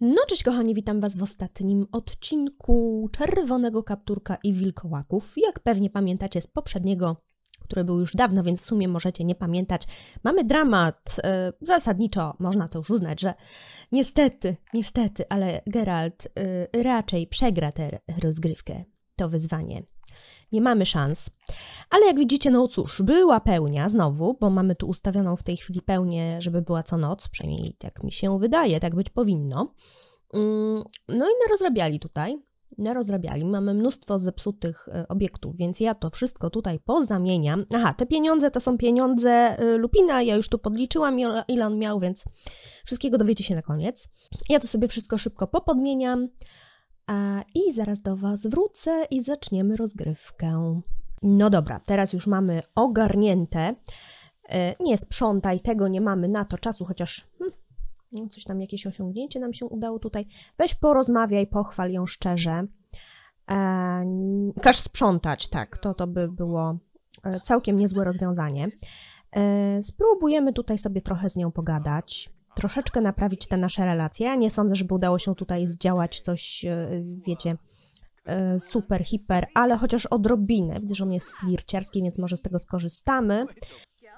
No cześć kochani, witam Was w ostatnim odcinku Czerwonego Kapturka i Wilkołaków. Jak pewnie pamiętacie z poprzedniego, który był już dawno, więc w sumie możecie nie pamiętać, mamy dramat. E, zasadniczo można to już uznać, że niestety, niestety, ale Geralt e, raczej przegra tę rozgrywkę, to wyzwanie nie mamy szans. Ale jak widzicie, no cóż, była pełnia znowu, bo mamy tu ustawioną w tej chwili pełnię, żeby była co noc, przynajmniej tak mi się wydaje, tak być powinno. Mm, no i narozrabiali tutaj, narozrabiali. Mamy mnóstwo zepsutych e, obiektów, więc ja to wszystko tutaj pozamieniam. Aha, te pieniądze to są pieniądze e, Lupina, ja już tu podliczyłam ile on miał, więc wszystkiego dowiecie się na koniec. Ja to sobie wszystko szybko popodmieniam. I zaraz do Was wrócę i zaczniemy rozgrywkę. No dobra, teraz już mamy ogarnięte. E, nie sprzątaj, tego nie mamy na to czasu, chociaż hmm, coś tam, jakieś osiągnięcie nam się udało tutaj. Weź porozmawiaj, pochwal ją szczerze. E, każ sprzątać, tak, to, to by było e, całkiem niezłe rozwiązanie. Spróbujemy tutaj sobie trochę z nią pogadać troszeczkę naprawić te nasze relacje. Nie sądzę, żeby udało się tutaj zdziałać coś, e, wiecie, e, super, hiper, ale chociaż odrobinę. Widzę, że on jest flirciarski, więc może z tego skorzystamy.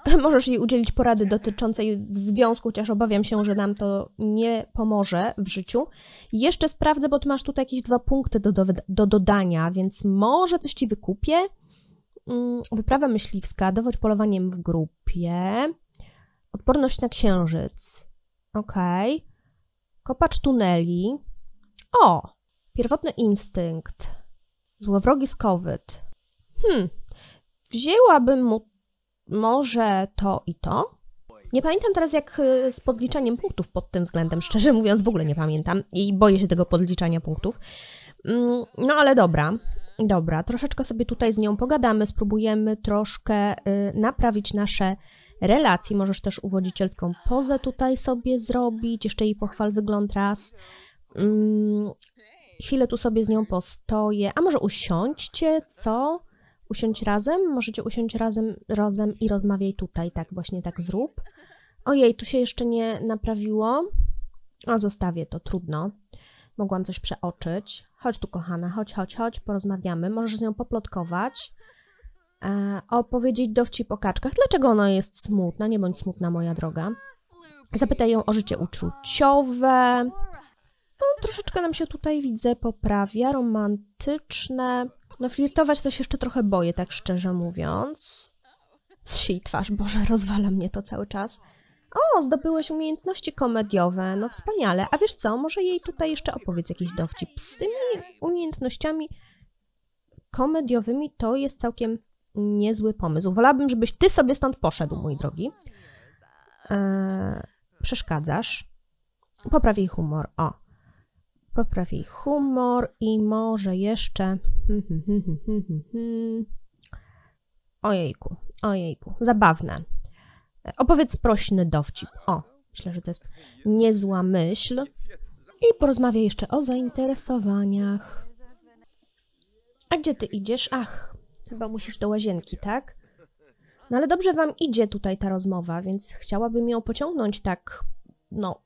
Możesz jej udzielić porady dotyczącej związku, chociaż obawiam się, że nam to nie pomoże w życiu. Jeszcze sprawdzę, bo ty masz tutaj jakieś dwa punkty do, do, do dodania, więc może coś ci wykupię. Mm, wyprawa myśliwska, dowodź polowaniem w grupie. Odporność na księżyc. Okej. Okay. Kopacz tuneli. O! Pierwotny instynkt. Złowrogi skowyt. Hmm. Wzięłabym mu może to i to? Nie pamiętam teraz jak y, z podliczaniem punktów pod tym względem, szczerze mówiąc w ogóle nie pamiętam i boję się tego podliczania punktów. Mm, no ale dobra, dobra, troszeczkę sobie tutaj z nią pogadamy, spróbujemy troszkę y, naprawić nasze relacji. Możesz też uwodzicielską pozę tutaj sobie zrobić, jeszcze jej pochwal wygląd raz. Hmm, chwilę tu sobie z nią postoję. A może usiądźcie, co? Usiądź razem? Możecie usiąść razem, razem i rozmawiaj tutaj, tak właśnie tak zrób. Ojej, tu się jeszcze nie naprawiło. O, zostawię to, trudno. Mogłam coś przeoczyć. Chodź tu, kochana, chodź, chodź, chodź, porozmawiamy. Możesz z nią poplotkować opowiedzieć dowcip o kaczkach. Dlaczego ona jest smutna? Nie bądź smutna, moja droga. Zapytaj ją o życie uczuciowe. No, troszeczkę nam się tutaj, widzę, poprawia. Romantyczne. No, flirtować to się jeszcze trochę boję, tak szczerze mówiąc. Zsij twarz, Boże, rozwala mnie to cały czas. O, zdobyłeś umiejętności komediowe, no wspaniale. A wiesz co, może jej tutaj jeszcze opowiedz jakiś dowcip. Z tymi umiejętnościami komediowymi to jest całkiem niezły pomysł. Wolałabym, żebyś ty sobie stąd poszedł, mój drogi. Eee, przeszkadzasz. Popraw jej humor. O. Popraw jej humor i może jeszcze... Ojejku, ojejku, zabawne. Opowiedz prośny dowcip. O, myślę, że to jest niezła myśl. I porozmawiaj jeszcze o zainteresowaniach. A gdzie ty idziesz? Ach, Chyba musisz do łazienki, tak? No ale dobrze wam idzie tutaj ta rozmowa, więc chciałabym ją pociągnąć tak, no,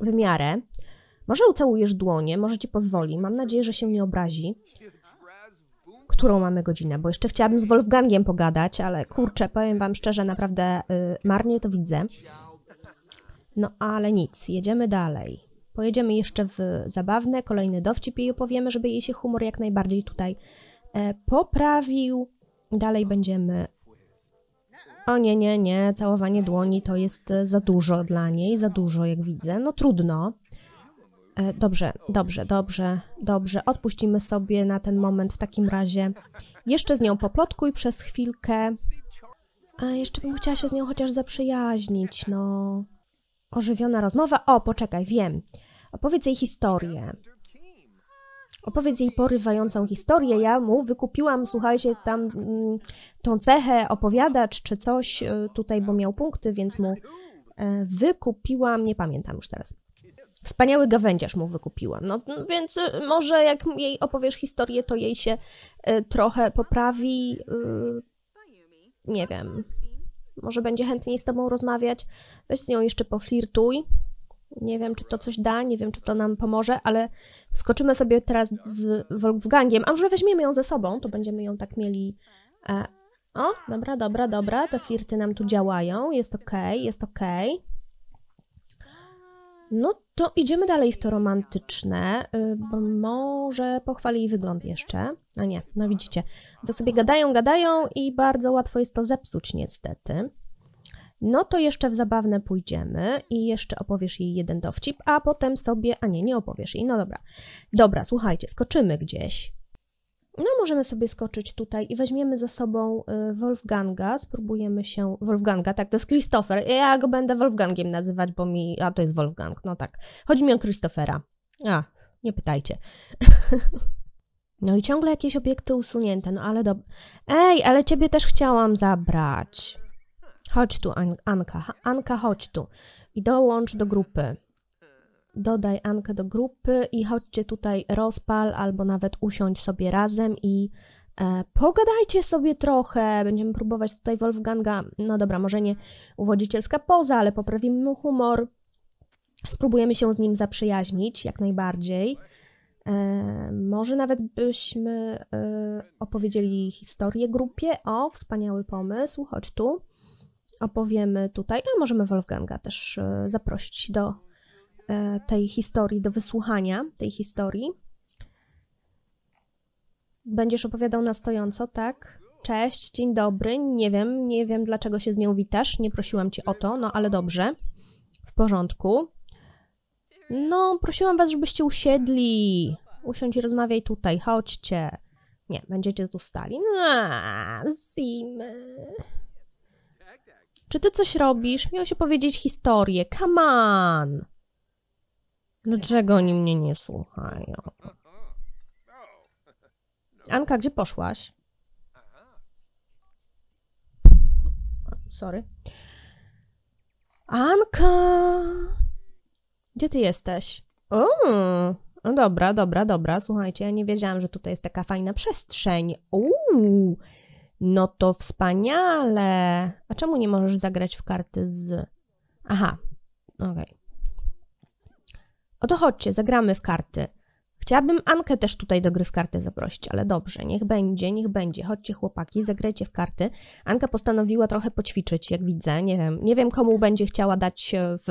w miarę. Może ucałujesz dłonie, może ci pozwoli. Mam nadzieję, że się nie obrazi. Którą mamy godzinę? Bo jeszcze chciałabym z Wolfgangiem pogadać, ale kurczę, powiem wam szczerze, naprawdę y, marnie to widzę. No ale nic, jedziemy dalej. Pojedziemy jeszcze w zabawne, kolejny dowcip i opowiemy, żeby jej się humor jak najbardziej tutaj poprawił. Dalej będziemy. O nie, nie, nie, całowanie dłoni to jest e, za dużo dla niej, za dużo, jak widzę. No trudno. E, dobrze, dobrze, dobrze, dobrze. Odpuścimy sobie na ten moment w takim razie. Jeszcze z nią poplotkuj przez chwilkę. A jeszcze bym chciała się z nią chociaż zaprzyjaźnić, no. Ożywiona rozmowa. O, poczekaj, wiem. Opowiedz jej historię. Opowiedz jej porywającą historię. Ja mu wykupiłam, słuchajcie, tam mm, tą cechę opowiadacz czy coś y, tutaj, bo miał punkty, więc mu e, wykupiłam, nie pamiętam już teraz. Wspaniały gawędziarz mu wykupiłam. No więc y, może jak jej opowiesz historię, to jej się trochę poprawi. Nie wiem. Może będzie chętniej z tobą rozmawiać. Weź z nią jeszcze poflirtuj. Nie wiem, czy to coś da, nie wiem, czy to nam pomoże, ale skoczymy sobie teraz z Wolfgangiem, a może weźmiemy ją ze sobą, to będziemy ją tak mieli... E, o, dobra, dobra, dobra, te flirty nam tu działają, jest ok, jest ok. No to idziemy dalej w to romantyczne, y, bo może pochwali jej wygląd jeszcze. A nie, no widzicie, to sobie gadają, gadają i bardzo łatwo jest to zepsuć niestety. No to jeszcze w zabawne pójdziemy i jeszcze opowiesz jej jeden dowcip, a potem sobie... A nie, nie opowiesz jej, no dobra. Dobra, słuchajcie, skoczymy gdzieś. No, możemy sobie skoczyć tutaj i weźmiemy ze sobą y, Wolfganga, spróbujemy się... Wolfganga, tak, to jest Christopher. Ja go będę Wolfgangiem nazywać, bo mi... A, to jest Wolfgang, no tak. Chodzi mi o Christophera. A, nie pytajcie. no i ciągle jakieś obiekty usunięte, no ale do... Ej, ale ciebie też chciałam zabrać. Chodź tu, An Anka. Anka, chodź tu. I dołącz do grupy dodaj Ankę do grupy i chodźcie tutaj rozpal albo nawet usiądź sobie razem i e, pogadajcie sobie trochę. Będziemy próbować tutaj Wolfganga, no dobra, może nie uwodzicielska poza, ale poprawimy mu humor. Spróbujemy się z nim zaprzyjaźnić jak najbardziej. E, może nawet byśmy e, opowiedzieli historię grupie. O, wspaniały pomysł, chodź tu. Opowiemy tutaj, a możemy Wolfganga też e, zaprosić do E, tej historii, do wysłuchania tej historii. Będziesz opowiadał na stojąco, tak? Cześć, dzień dobry. Nie wiem, nie wiem dlaczego się z nią witasz. Nie prosiłam cię o to, no ale dobrze. W porządku. No, prosiłam was, żebyście usiedli. Usiądź i rozmawiaj tutaj, chodźcie. Nie, będziecie tu stali. No, zimy. Czy ty coś robisz? Miałeś opowiedzieć historię. Come on. Dlaczego oni mnie nie słuchają? Anka, gdzie poszłaś? Sorry. Anka! Gdzie ty jesteś? O, no dobra, dobra, dobra. Słuchajcie, ja nie wiedziałam, że tutaj jest taka fajna przestrzeń. Uuu, no to wspaniale. A czemu nie możesz zagrać w karty z... Aha, okej. Okay. O to chodźcie, zagramy w karty. Chciałabym Ankę też tutaj do gry w karty zaprosić, ale dobrze, niech będzie, niech będzie. Chodźcie chłopaki, zagrajcie w karty. Anka postanowiła trochę poćwiczyć, jak widzę. Nie wiem, nie wiem komu będzie chciała dać w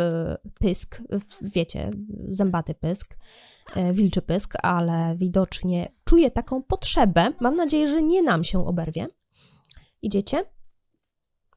pysk, w, wiecie, zębaty pysk, e, wilczy pysk, ale widocznie czuję taką potrzebę. Mam nadzieję, że nie nam się oberwie. Idziecie?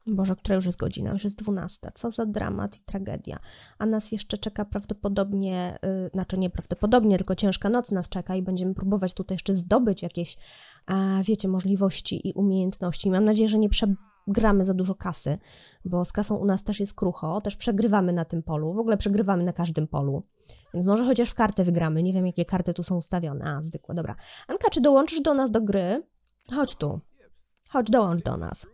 Boże, która już jest godzina? Już jest 12. Co za dramat i tragedia. A nas jeszcze czeka prawdopodobnie, yy, znaczy nieprawdopodobnie, tylko ciężka noc nas czeka i będziemy próbować tutaj jeszcze zdobyć jakieś, a, wiecie, możliwości i umiejętności. Mam nadzieję, że nie przegramy za dużo kasy, bo z kasą u nas też jest krucho, też przegrywamy na tym polu, w ogóle przegrywamy na każdym polu. Więc może chociaż w kartę wygramy. Nie wiem, jakie karty tu są ustawione. A, zwykłe, dobra. Anka, czy dołączysz do nas do gry? Chodź tu. Chodź, dołącz do nas.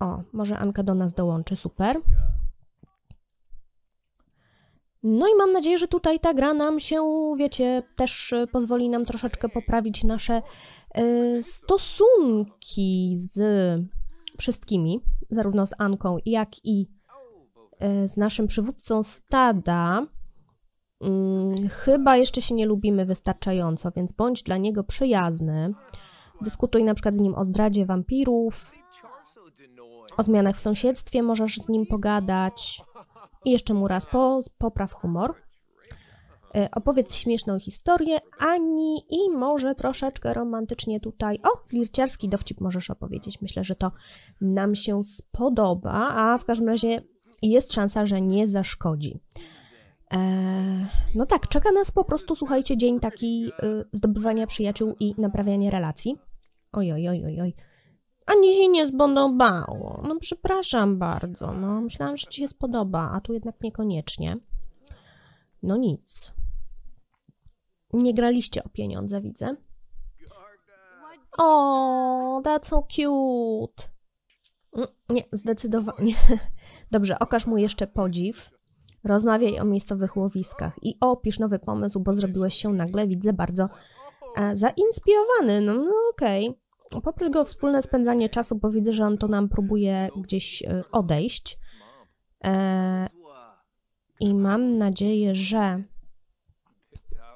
O, może Anka do nas dołączy, super. No i mam nadzieję, że tutaj ta gra nam się, wiecie, też e, pozwoli nam troszeczkę poprawić nasze y, stosunki z wszystkimi, zarówno z Anką, jak i y, z naszym przywódcą stada. Y, chyba jeszcze się nie lubimy wystarczająco, więc bądź dla niego przyjazny. Dyskutuj na przykład z nim o zdradzie wampirów, o zmianach w sąsiedztwie możesz z nim pogadać. I jeszcze mu raz po, popraw humor. E, opowiedz śmieszną historię, Ani i może troszeczkę romantycznie tutaj. O, flirciarski dowcip możesz opowiedzieć. Myślę, że to nam się spodoba, a w każdym razie jest szansa, że nie zaszkodzi. Eee, no tak, czeka nas po prostu, słuchajcie, dzień taki y, zdobywania przyjaciół i naprawiania relacji. Oj, oj, oj, oj, oj. Ani się nie spodobało. No przepraszam bardzo, no myślałam, że ci się spodoba, a tu jednak niekoniecznie. No nic. Nie graliście o pieniądze, widzę. O, that's so cute. Mm, nie, zdecydowanie. Dobrze, okaż mu jeszcze podziw. Rozmawiaj o miejscowych łowiskach i opisz nowy pomysł, bo zrobiłeś się nagle, widzę, bardzo e, zainspirowany. No, no okej. Okay. Poproś go wspólne spędzanie czasu, bo widzę, że on to nam próbuje gdzieś e, odejść. E, I mam nadzieję, że,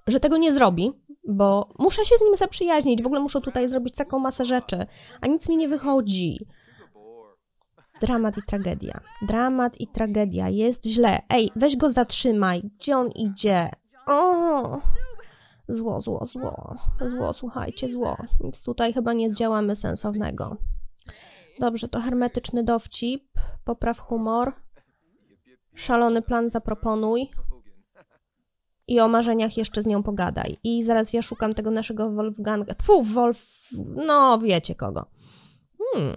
że tego nie zrobi, bo muszę się z nim zaprzyjaźnić. W ogóle muszę tutaj zrobić taką masę rzeczy, a nic mi nie wychodzi. Dramat i tragedia. Dramat i tragedia. Jest źle. Ej, weź go zatrzymaj. Gdzie on idzie? O! Zło, zło, zło. Zło, słuchajcie, zło. Nic tutaj chyba nie zdziałamy sensownego. Dobrze, to hermetyczny dowcip. Popraw humor. Szalony plan zaproponuj. I o marzeniach jeszcze z nią pogadaj. I zaraz ja szukam tego naszego Wolfganga. Pfu, Wolf... No, wiecie kogo. Hmm.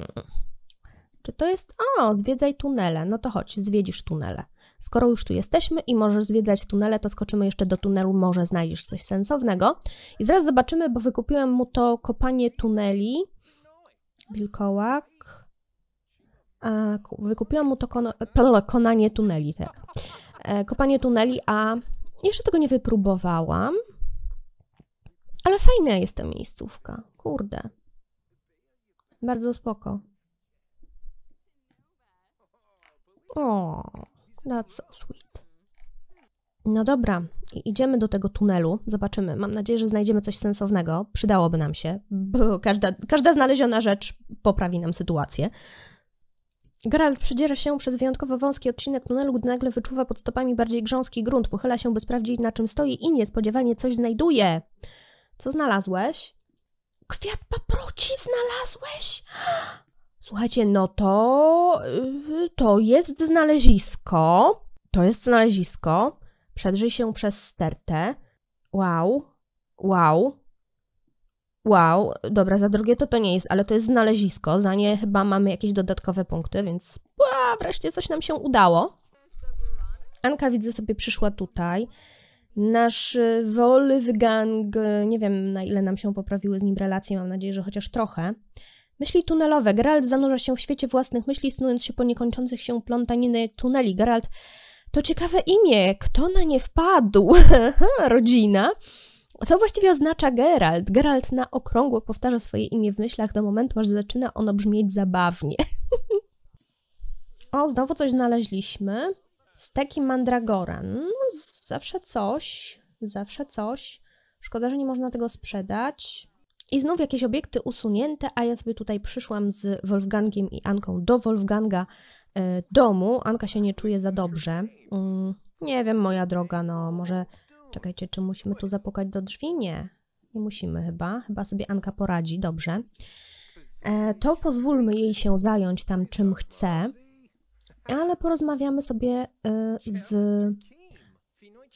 Czy to jest... O, zwiedzaj tunele. No to chodź, zwiedzisz tunele. Skoro już tu jesteśmy i możesz zwiedzać tunele, to skoczymy jeszcze do tunelu, może znajdziesz coś sensownego. I zaraz zobaczymy, bo wykupiłem mu to kopanie tuneli. Wilkołak. A, wykupiłam mu to kon konanie tuneli, tak. E, kopanie tuneli, a jeszcze tego nie wypróbowałam. Ale fajna jest ta miejscówka. Kurde. Bardzo spoko. O, that's so sweet. No dobra, idziemy do tego tunelu, zobaczymy. Mam nadzieję, że znajdziemy coś sensownego. Przydałoby nam się, bo każda, każda znaleziona rzecz poprawi nam sytuację. Geralt przedziera się przez wyjątkowo wąski odcinek tunelu, gdy nagle wyczuwa pod stopami bardziej grząski grunt. Pochyla się, by sprawdzić, na czym stoi i niespodziewanie coś znajduje. Co znalazłeś? Kwiat paproci znalazłeś? Słuchajcie, no to... Y, to jest znalezisko. To jest znalezisko. Przedrzyj się przez stertę. Wow. Wow. Wow, dobra, za drugie to to nie jest, ale to jest znalezisko. Za nie chyba mamy jakieś dodatkowe punkty, więc wreszcie coś nam się udało. Anka widzę sobie przyszła tutaj. Nasz Wolfgang, nie wiem na ile nam się poprawiły z nim relacje, mam nadzieję, że chociaż trochę. Myśli tunelowe. Geralt zanurza się w świecie własnych myśli, snując się po niekończących się plątaniny tuneli. Geralt, to ciekawe imię. Kto na nie wpadł? Rodzina. Co właściwie oznacza Geralt? Geralt na okrągło powtarza swoje imię w myślach do momentu, aż zaczyna ono brzmieć zabawnie. o, znowu coś znaleźliśmy. Steki Mandragora. No, zawsze coś. Zawsze coś. Szkoda, że nie można tego sprzedać. I znów jakieś obiekty usunięte, a ja sobie tutaj przyszłam z Wolfgangiem i Anką do Wolfganga y, domu. Anka się nie czuje za dobrze. Mm, nie wiem, moja droga, no może Czekajcie, czy musimy tu zapukać do drzwi? Nie, nie musimy chyba. Chyba sobie Anka poradzi, dobrze. E, to pozwólmy jej się zająć tam czym chce, ale porozmawiamy sobie e, z...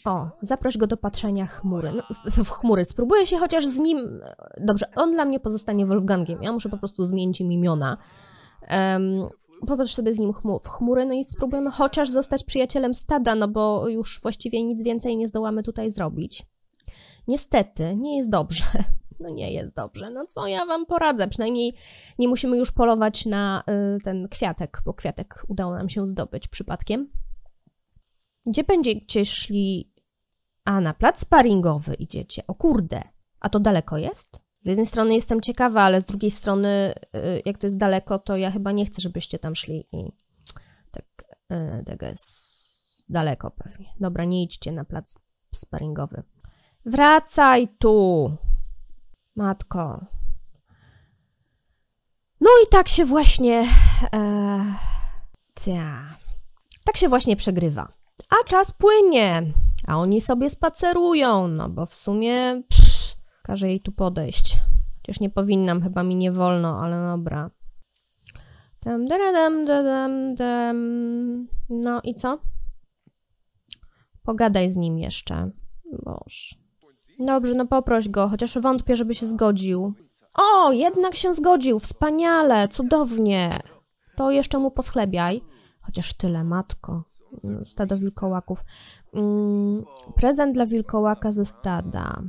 O, zaproś go do patrzenia chmury. No, w, w, chmury. Spróbuję się chociaż z nim... Dobrze, on dla mnie pozostanie Wolfgangiem. Ja muszę po prostu zmienić im imiona. Um, popatrz sobie z nim w chmury, no i spróbujemy chociaż zostać przyjacielem stada, no bo już właściwie nic więcej nie zdołamy tutaj zrobić. Niestety, nie jest dobrze. No nie jest dobrze. No co ja wam poradzę? Przynajmniej nie musimy już polować na y, ten kwiatek, bo kwiatek udało nam się zdobyć przypadkiem. Gdzie będziecie szli? A, na plac sparingowy idziecie. O kurde, a to daleko jest? Z jednej strony jestem ciekawa, ale z drugiej strony, y, jak to jest daleko, to ja chyba nie chcę, żebyście tam szli i tak, y, tak jest daleko pewnie. Dobra, nie idźcie na plac sparingowy. Wracaj tu, matko. No i tak się właśnie. E, tak się właśnie przegrywa. A czas płynie, a oni sobie spacerują, no bo w sumie. Pff, Każę jej tu podejść. Chociaż nie powinnam, chyba mi nie wolno, ale dobra. Dam, dam, dam, dam. No i co? Pogadaj z nim jeszcze. Boż. Dobrze, no poproś go, chociaż wątpię, żeby się zgodził. O, jednak się zgodził, wspaniale, cudownie. To jeszcze mu poschlebiaj. Chociaż tyle, matko. Stado wilkołaków. Mm, prezent dla wilkołaka ze stada.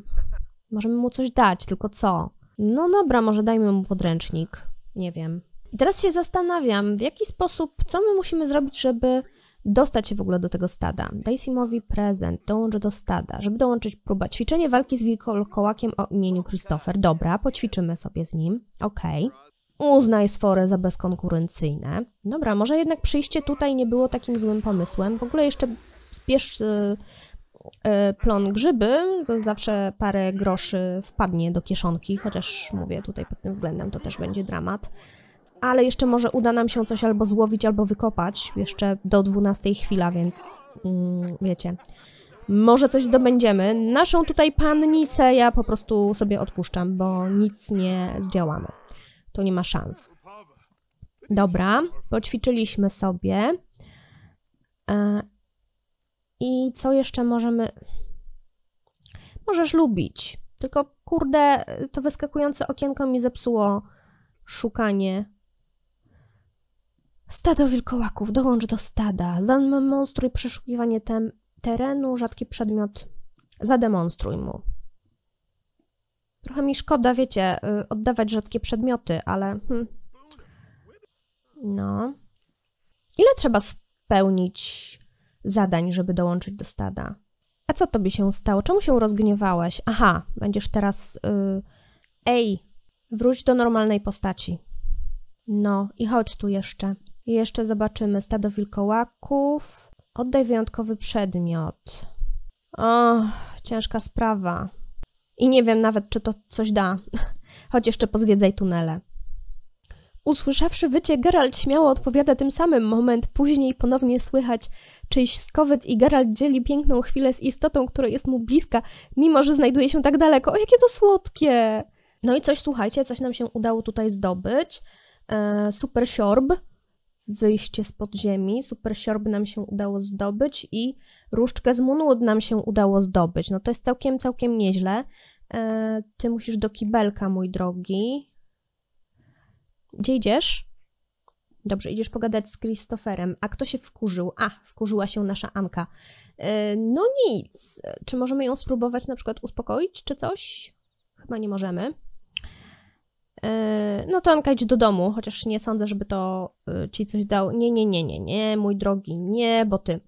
Możemy mu coś dać, tylko co? No dobra, może dajmy mu podręcznik. Nie wiem. I teraz się zastanawiam, w jaki sposób, co my musimy zrobić, żeby dostać się w ogóle do tego stada. Daj Simowi prezent, dołącz do stada, żeby dołączyć próba. Ćwiczenie walki z wilkołakiem o imieniu Christopher. Dobra, poćwiczymy sobie z nim. Okej. Okay. Uznaj sforę za bezkonkurencyjne. Dobra, może jednak przyjście tutaj nie było takim złym pomysłem. W ogóle jeszcze Spiesz y, y, plon grzyby, zawsze parę groszy wpadnie do kieszonki, chociaż mówię tutaj pod tym względem to też będzie dramat. Ale jeszcze może uda nam się coś albo złowić, albo wykopać. Jeszcze do 12 chwila, więc mm, wiecie. Może coś zdobędziemy. Naszą tutaj pannicę ja po prostu sobie odpuszczam, bo nic nie zdziałamy. To nie ma szans. Dobra, poćwiczyliśmy sobie. E, I co jeszcze możemy... Możesz lubić. Tylko, kurde, to wyskakujące okienko mi zepsuło szukanie. Stado wilkołaków, dołącz do stada. Zademonstruj przeszukiwanie tem terenu, rzadki przedmiot. Zademonstruj mu. Trochę mi szkoda, wiecie, y, oddawać rzadkie przedmioty, ale... Hmm. No. Ile trzeba spełnić zadań, żeby dołączyć do stada? A co tobie się stało? Czemu się rozgniewałeś? Aha, będziesz teraz... Yy... Ej, wróć do normalnej postaci. No i chodź tu jeszcze. I jeszcze zobaczymy stado wilkołaków. Oddaj wyjątkowy przedmiot. O, ciężka sprawa. I nie wiem nawet, czy to coś da. Chodź jeszcze pozwiedzaj tunele. Usłyszawszy wycie, Geralt śmiało odpowiada tym samym. Moment później ponownie słychać czyjś skowyt i Geralt dzieli piękną chwilę z istotą, która jest mu bliska, mimo że znajduje się tak daleko. O, jakie to słodkie! No i coś, słuchajcie, coś nam się udało tutaj zdobyć. E, super siorb, wyjście z podziemi, super siorb nam się udało zdobyć i różdżkę z Munwood nam się udało zdobyć. No to jest całkiem, całkiem nieźle. E, ty musisz do kibelka, mój drogi. Gdzie idziesz? Dobrze, idziesz pogadać z Christopherem. A kto się wkurzył? A, wkurzyła się nasza Anka. E, no nic. Czy możemy ją spróbować na przykład uspokoić, czy coś? Chyba nie możemy. E, no to Anka idź do domu, chociaż nie sądzę, żeby to e, ci coś dał. Nie, nie, nie, nie, nie, mój drogi, nie, bo ty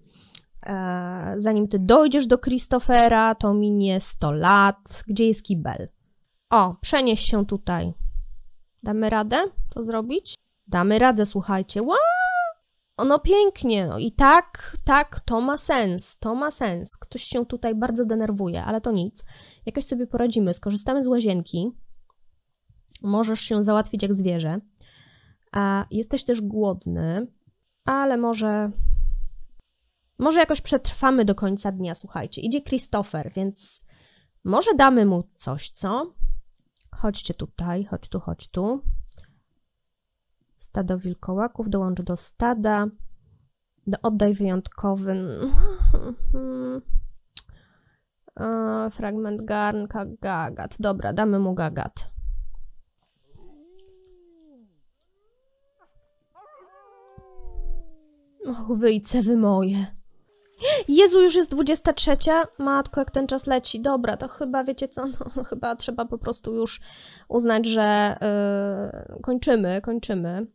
e, zanim ty dojdziesz do Christophera, to minie 100 lat. Gdzie jest kibel? O, przenieś się tutaj. Damy radę to zrobić? Damy radę, słuchajcie. Ła! No pięknie, no i tak, tak, to ma sens, to ma sens. Ktoś się tutaj bardzo denerwuje, ale to nic. Jakoś sobie poradzimy, skorzystamy z łazienki. Możesz się załatwić jak zwierzę. A jesteś też głodny, ale może. Może jakoś przetrwamy do końca dnia, słuchajcie. Idzie Christopher, więc może damy mu coś, co? Chodźcie tutaj, chodź tu, chodź tu. Stado wilkołaków dołącz do stada. Do oddaj wyjątkowy. fragment garnka, gagat. Dobra, damy mu gagat. Och, wyjce wy moje. Jezu, już jest 23. Matko, jak ten czas leci. Dobra, to chyba wiecie co, no, chyba trzeba po prostu już uznać, że yy, kończymy, kończymy.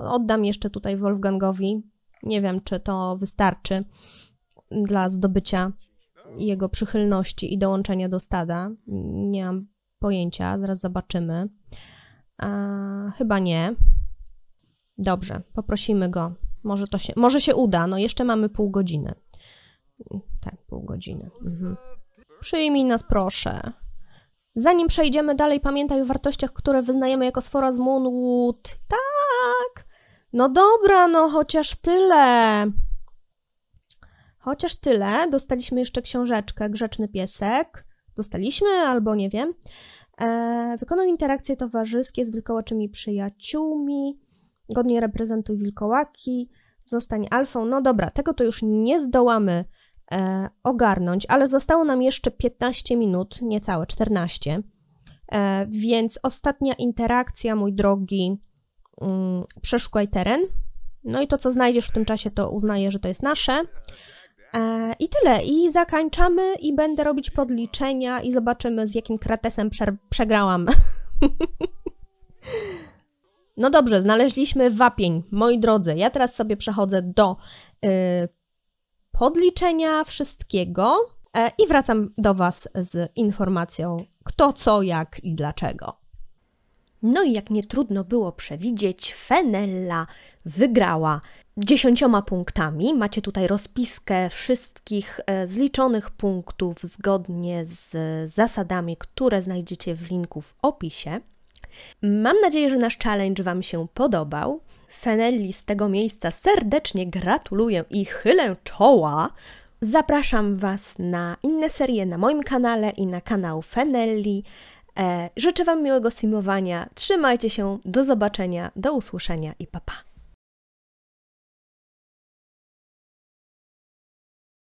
Oddam jeszcze tutaj Wolfgangowi. Nie wiem, czy to wystarczy dla zdobycia jego przychylności i dołączenia do stada. Nie mam pojęcia, zaraz zobaczymy. chyba nie. Dobrze, poprosimy go może, to się, może się uda, no jeszcze mamy pół godziny. Tak, pół godziny. Mhm. Przyjmij nas proszę. Zanim przejdziemy dalej, pamiętaj o wartościach, które wyznajemy jako sfora z Moonwood. Tak! No dobra, no chociaż tyle. Chociaż tyle. Dostaliśmy jeszcze książeczkę Grzeczny Piesek. Dostaliśmy albo nie wiem. E, wykonuj interakcje towarzyskie z wilkołaczymi przyjaciółmi godnie reprezentuj wilkołaki, zostań alfą. No dobra, tego to już nie zdołamy e, ogarnąć, ale zostało nam jeszcze 15 minut, niecałe 14. E, więc ostatnia interakcja, mój drogi, mm, przeszukaj teren. No i to, co znajdziesz w tym czasie, to uznaję, że to jest nasze. E, I tyle. I zakańczamy i będę robić podliczenia i zobaczymy, z jakim kratesem prze przegrałam. No dobrze, znaleźliśmy wapień, moi drodzy. Ja teraz sobie przechodzę do yy, podliczenia wszystkiego yy, i wracam do Was z informacją kto, co, jak i dlaczego. No i jak nie trudno było przewidzieć, Fenella wygrała. dziesięcioma punktami. Macie tutaj rozpiskę wszystkich e, zliczonych punktów zgodnie z zasadami, które znajdziecie w linku w opisie. Mam nadzieję, że nasz challenge Wam się podobał. Fenelli z tego miejsca serdecznie gratuluję i chylę czoła. Zapraszam Was na inne serie na moim kanale i na kanał Fenelli. E, życzę Wam miłego simowania. Trzymajcie się, do zobaczenia, do usłyszenia i papa. Pa.